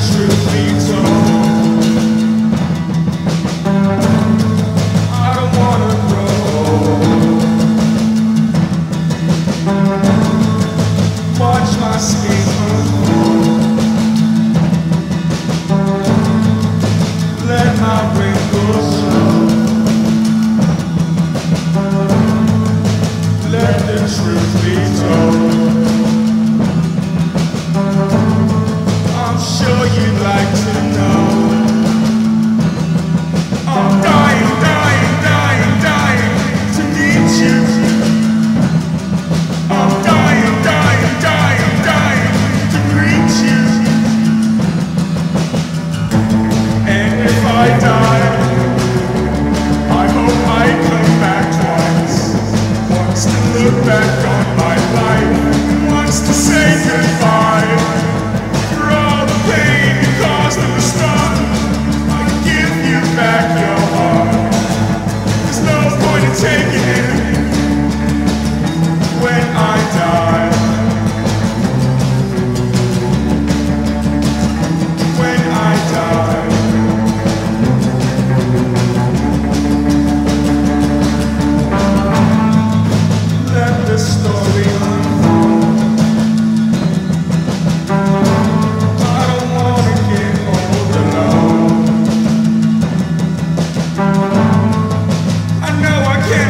true.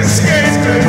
escape